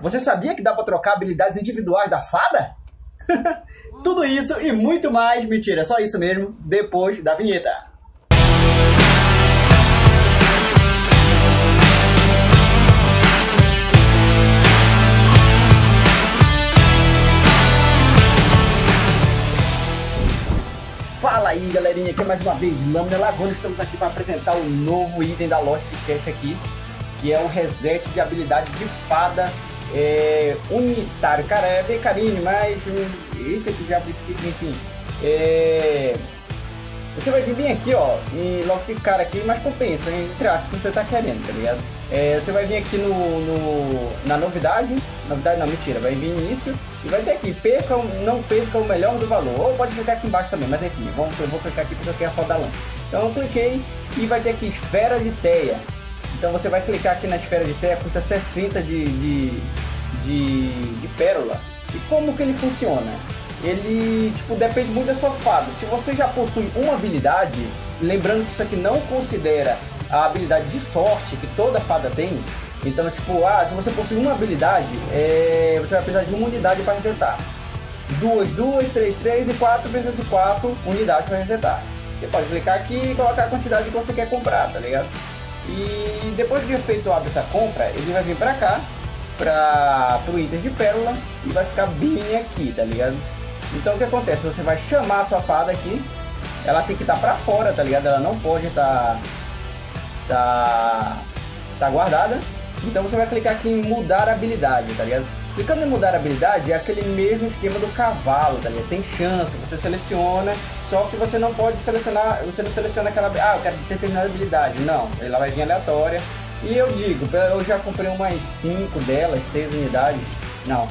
Você sabia que dá pra trocar habilidades individuais da fada? Tudo isso e muito mais, mentira, só isso mesmo, depois da vinheta. Fala aí galerinha, aqui mais uma vez Lâmina Laguna, estamos aqui para apresentar o novo item da loja de cash aqui Que é o reset de habilidade de fada é, unitário Cara, é bem carinho, mas... Eita que aqui, enfim é, Você vai vir bem aqui ó, e logo de cara aqui, mas compensa, entre aspas, se você tá querendo, tá ligado? É, você vai vir aqui no, no, na novidade, novidade não, mentira, vai vir início e vai ter aqui, perca, não perca o melhor do valor, ou pode clicar aqui embaixo também, mas enfim, vamos, eu vou clicar aqui porque eu quero a foto da lã. Então eu cliquei e vai ter aqui esfera de teia, então você vai clicar aqui na esfera de teia, custa 60 de, de, de, de pérola, e como que ele funciona? Ele, tipo, depende muito da sua fada, se você já possui uma habilidade, lembrando que isso aqui não considera a habilidade de sorte que toda fada tem. Então, tipo, ah, se você possui uma habilidade, é, você vai precisar de uma unidade para resetar. Duas, duas, três, três e quatro precisa de quatro unidades para resetar. Você pode clicar aqui e colocar a quantidade que você quer comprar, tá ligado? E depois de efetuado essa compra, ele vai vir pra cá, para o item de pérola e vai ficar bem aqui, tá ligado? Então o que acontece? Você vai chamar a sua fada aqui, ela tem que estar tá para fora, tá ligado? Ela não pode estar tá tá, tá guardada. Então você vai clicar aqui em mudar habilidade, tá ligado? Clicando em mudar habilidade é aquele mesmo esquema do cavalo, ligado? Tem chance, você seleciona, só que você não pode selecionar, você não seleciona aquela, ah, eu quero determinada habilidade. Não, ela vai vir aleatória. E eu digo, eu já comprei umas 5 delas, 6 unidades. Não.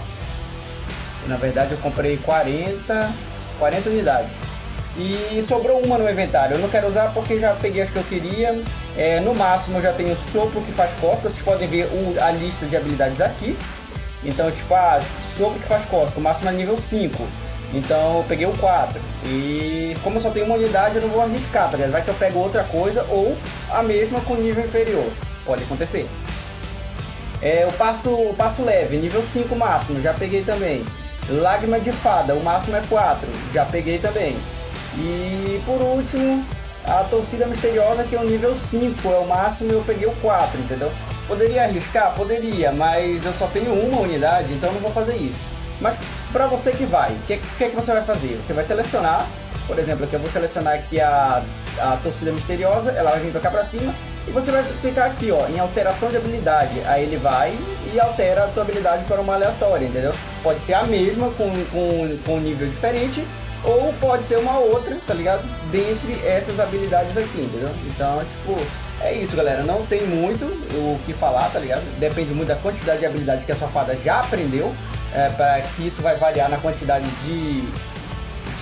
Na verdade eu comprei 40, 40 unidades. E sobrou uma no inventário. Eu não quero usar porque já peguei as que eu queria. É, no máximo eu já tenho sopro que faz cosca. Vocês podem ver a lista de habilidades aqui. Então, tipo, ah, sopro que faz cosca. O máximo é nível 5. Então eu peguei o 4. E como eu só tenho uma unidade, eu não vou arriscar, tá ligado? Vai que eu pego outra coisa ou a mesma com nível inferior. Pode acontecer. É, o passo, passo leve, nível 5 máximo, já peguei também. Lágrima de fada, o máximo é 4, já peguei também. E por último, a torcida misteriosa que é o nível 5, é o máximo eu peguei o 4, entendeu? Poderia arriscar? Poderia, mas eu só tenho uma unidade, então não vou fazer isso. Mas para você que vai, o que, que, que você vai fazer? Você vai selecionar, por exemplo, aqui eu vou selecionar aqui a, a torcida misteriosa, ela vai vir para cá para cima, e você vai clicar aqui ó, em alteração de habilidade, aí ele vai e altera a tua habilidade para uma aleatória, entendeu? Pode ser a mesma com, com, com um nível diferente, ou pode ser uma outra, tá ligado? Dentre essas habilidades aqui, entendeu? Então, tipo, é isso, galera. Não tem muito o que falar, tá ligado? Depende muito da quantidade de habilidades que a sua fada já aprendeu. É, para que isso vai variar na quantidade de.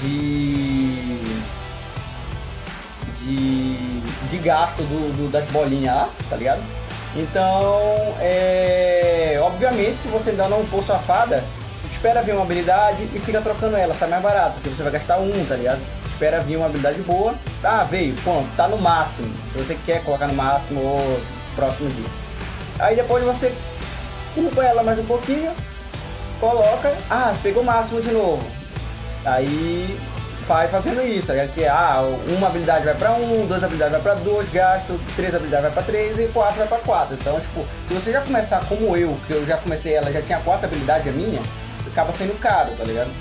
de. de, de gasto do, do, das bolinhas lá, tá ligado? Então, é, obviamente, se você ainda não upou sua fada, espera vir uma habilidade e fica trocando ela, sai mais barato, porque você vai gastar um, tá ligado? Espera vir uma habilidade boa, ah, veio, pronto, tá no máximo, se você quer colocar no máximo ou próximo disso. Aí depois você upa ela mais um pouquinho, coloca, ah, pegou o máximo de novo. Aí vai fazendo isso, tá que ah, uma habilidade vai para um, duas habilidades vai para dois, gasto, três habilidades vai para três e quatro vai para quatro. Então, tipo, se você já começar como eu, que eu já comecei ela, já tinha quatro habilidades a minha, acaba sendo caro, tá ligado?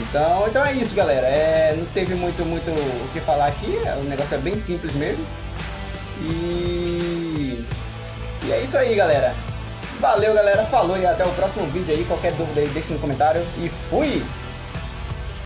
Então, então é isso, galera. É, não teve muito, muito o que falar aqui. É, o negócio é bem simples mesmo. E, e é isso aí, galera. Valeu, galera. Falou e até o próximo vídeo aí. Qualquer dúvida aí, deixe no comentário. E fui!